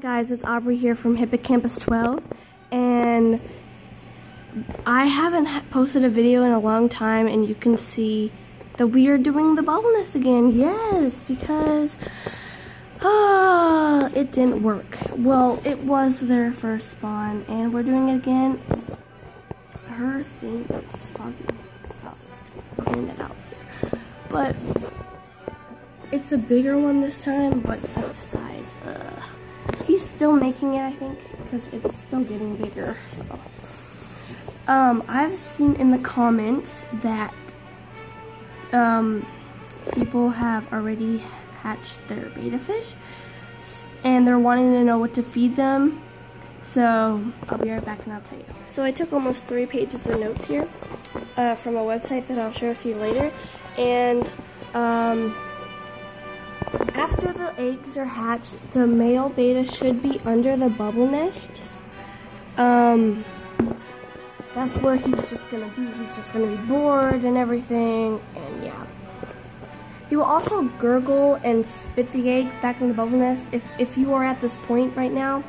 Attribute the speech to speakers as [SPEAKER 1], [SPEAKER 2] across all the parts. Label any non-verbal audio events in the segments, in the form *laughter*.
[SPEAKER 1] guys, it's Aubrey here from Hippocampus 12 and I haven't posted a video in a long time and you can see that we are doing the bubble nest again. Yes, because uh, it didn't work. Well, it was their first spawn and we're doing it again. Her thing is foggy. Oh, clean that out. But it's a bigger one this time, but it's still making it, I think, because it's still getting bigger. So. Um, I've seen in the comments that um, people have already hatched their betta fish, and they're wanting to know what to feed them. So I'll be right back and I'll tell you. So I took almost three pages of notes here uh, from a website that I'll share with you later, and um, after the eggs are hatched, the male betta should be under the bubble nest. Um, that's where he's just gonna be. He's just gonna be bored and everything, and yeah. He will also gurgle and spit the eggs back in the bubble nest if, if you are at this point right now.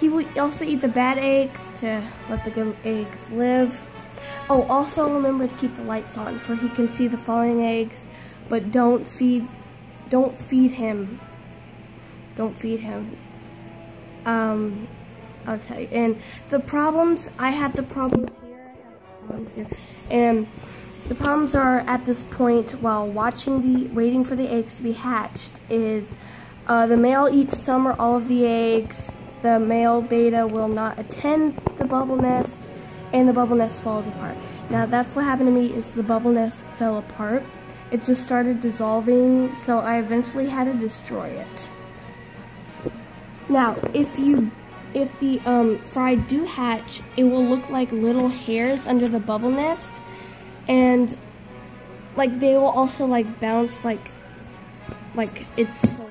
[SPEAKER 1] He will also eat the bad eggs to let the good eggs live. Oh, also remember to keep the lights on for he can see the falling eggs, but don't feed don't feed him. Don't feed him. Um, I'll tell you. And the problems, I had the problems here. Have problems here. And the problems are at this point while watching the, waiting for the eggs to be hatched is uh, the male eats some or all of the eggs. The male betta will not attend the bubble nest and the bubble nest falls apart. Now that's what happened to me is the bubble nest fell apart it just started dissolving, so I eventually had to destroy it. Now, if you if the um, fry do hatch, it will look like little hairs under the bubble nest, and like they will also like bounce like like it's so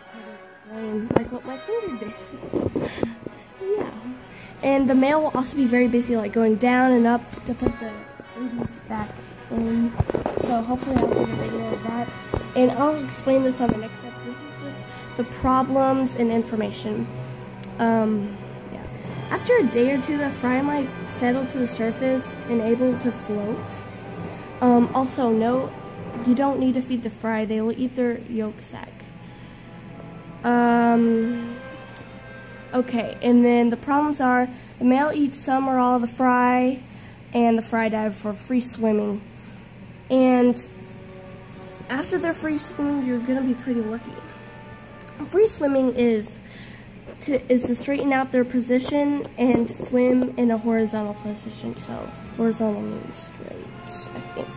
[SPEAKER 1] hard to like what my finger did. *laughs* yeah, and the male will also be very busy like going down and up to put the babies back in. So hopefully I'll make a video of that. And I'll explain this on the next step. This is just the problems and information. Um, yeah. After a day or two, the fry might settle to the surface and able to float. Um, also, note, you don't need to feed the fry. They will eat their yolk sac. Um, okay, and then the problems are the male eats some or all of the fry, and the fry dive for free swimming. And after they're free swimming, you're gonna be pretty lucky. Free swimming is to is to straighten out their position and swim in a horizontal position. So horizontal means straight, I think.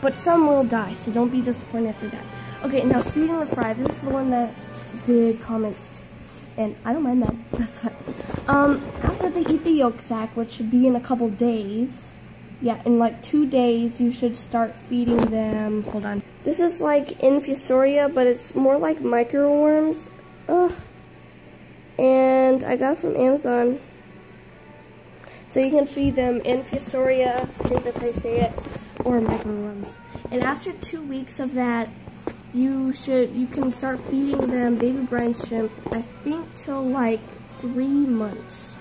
[SPEAKER 1] But some will die, so don't be disappointed if they die. Okay, now feeding the fry. This is the one that did comments, and I don't mind that. *laughs* That's fine. Um, after they eat the yolk sac, which should be in a couple days, yeah, in like two days, you should start feeding them. Hold on. This is like Infusoria, but it's more like microworms. Ugh. And I got it from Amazon. So you can feed them Infusoria, I think that's how you say it, or microworms. And after two weeks of that, you should, you can start feeding them baby brine shrimp, I think till like three months.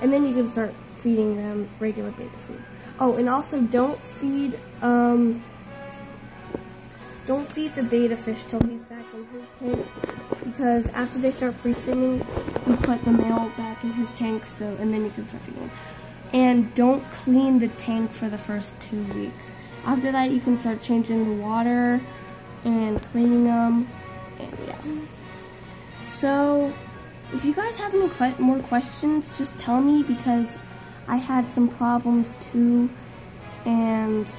[SPEAKER 1] And then you can start feeding them regular baby food. Oh, and also don't feed, um, don't feed the betta fish till he's back in his tank, because after they start free swimming, you put the male back in his tank, so, and then you can start feeding And don't clean the tank for the first two weeks. After that, you can start changing the water and cleaning them, and yeah. So, if you guys have any more questions, just tell me, because I had some problems too, and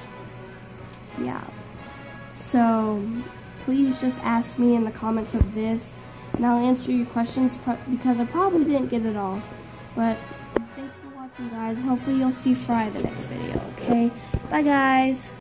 [SPEAKER 1] yeah. So please just ask me in the comments of this, and I'll answer your questions because I probably didn't get it all. But thanks for watching, guys. Hopefully you'll see Fry the next video, okay? Bye, guys.